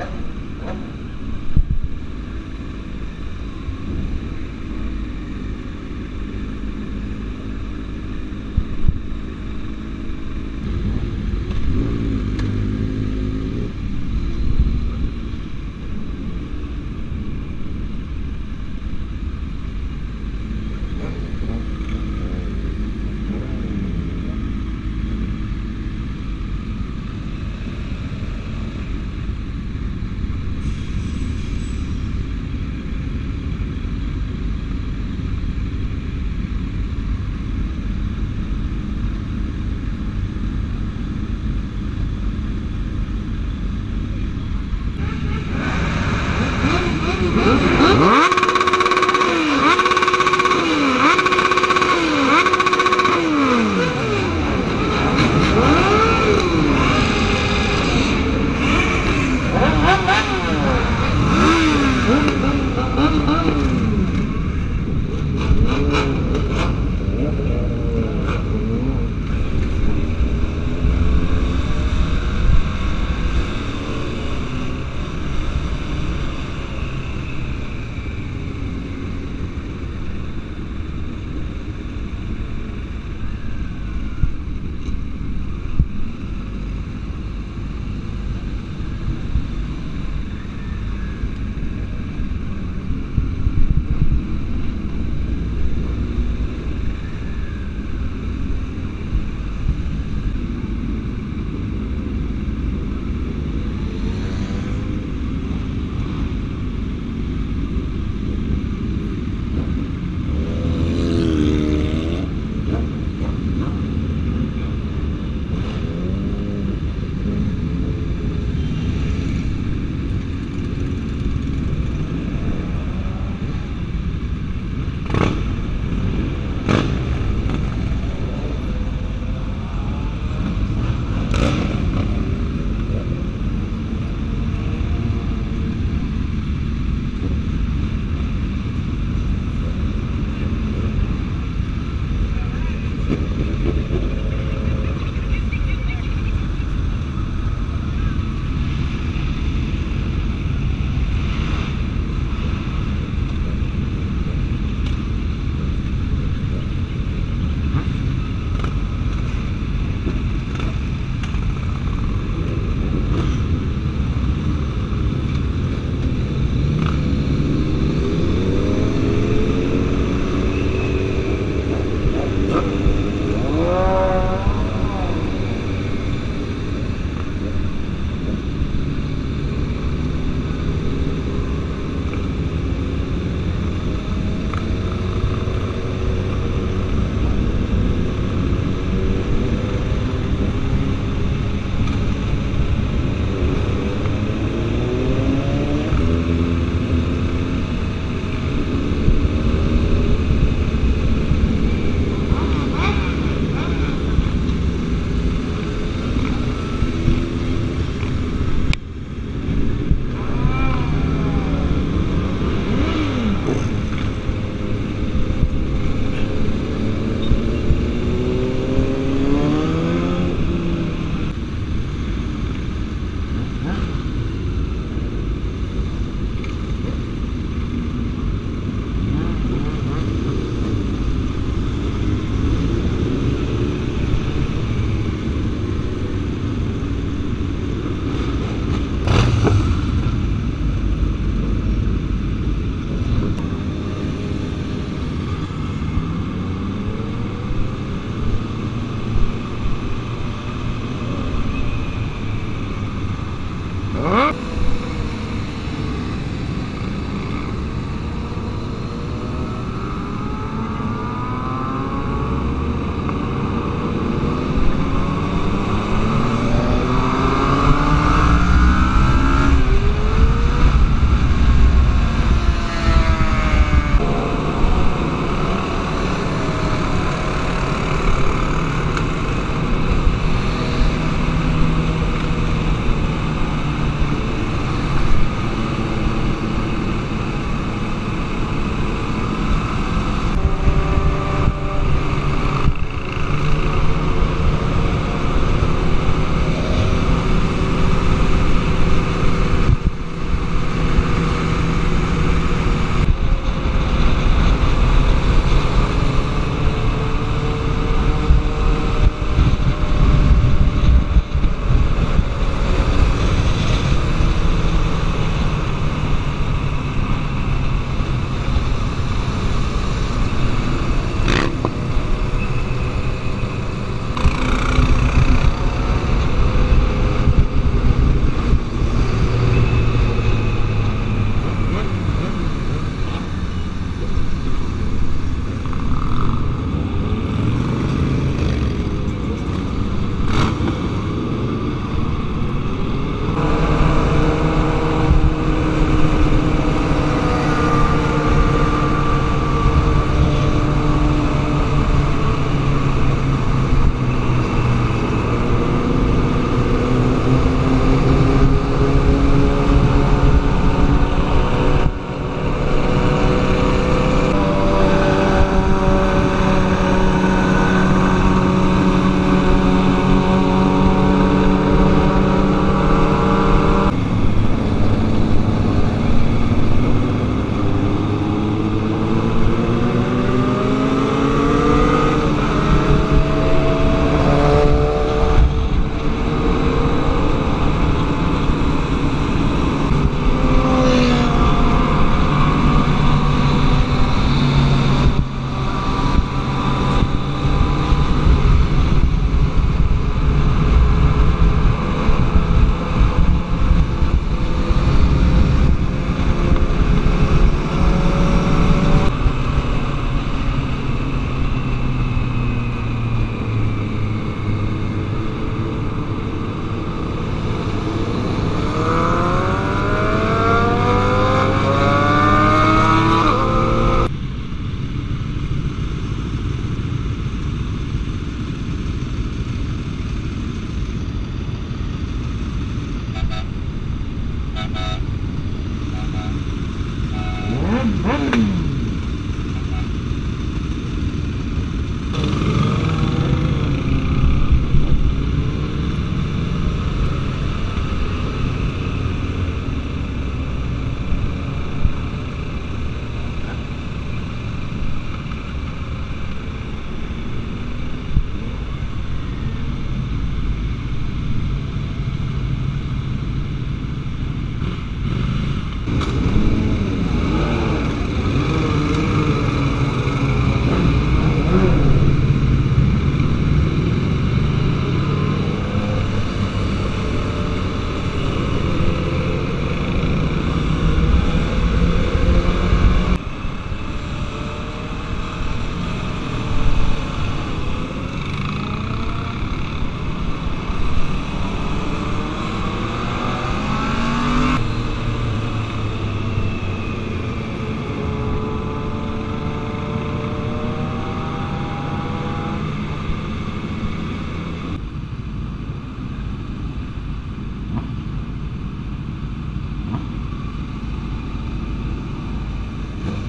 Yeah.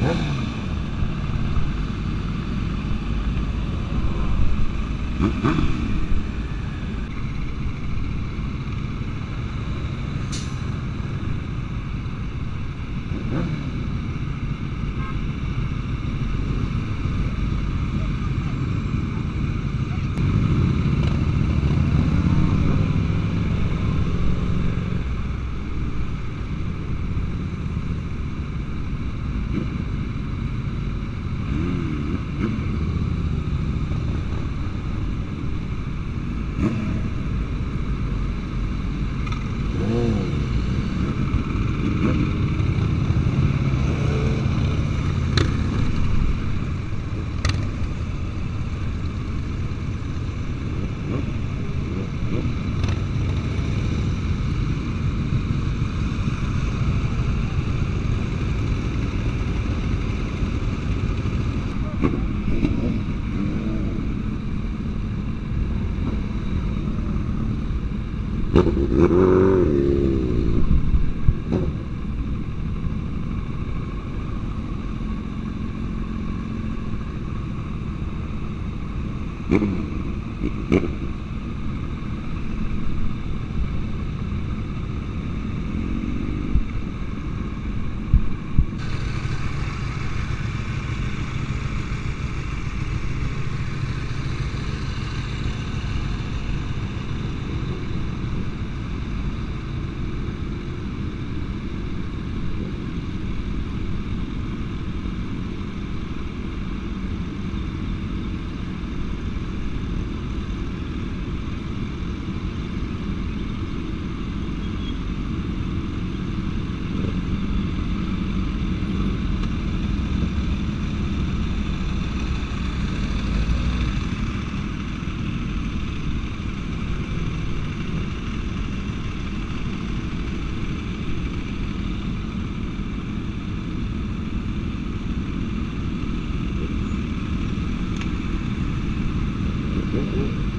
ね。Mm-hmm. Thank you.